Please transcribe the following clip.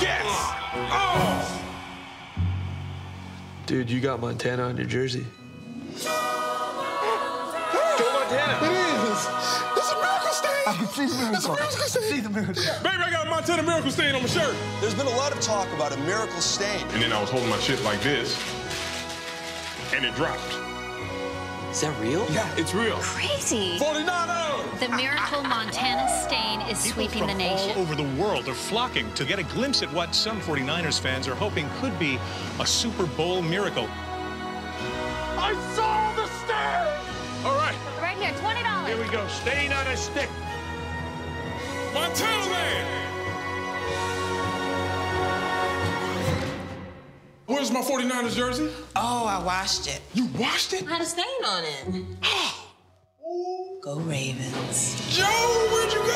Yes! Oh! Dude, you got Montana on your jersey. Go Montana! It is. It's a miracle stain. I can see the miracle. It's a miracle stain. See the miracle. Baby, I got a Montana miracle stain on my shirt. There's been a lot of talk about a miracle stain. And then I was holding my shit like this, and it dropped. Is that real? Yeah, it's real. Crazy. 49 The miracle Montana stain is People sweeping the nation. all over the world are flocking to get a glimpse at what some 49ers fans are hoping could be a Super Bowl miracle. I saw the stain! All right, Right here, twenty dollars. here we go. Stain on a stick. Montana man! Where's my 49ers jersey? Oh, I washed it. You washed it? I had a stain on it. Oh, Go Ravens. Joe, where'd you go?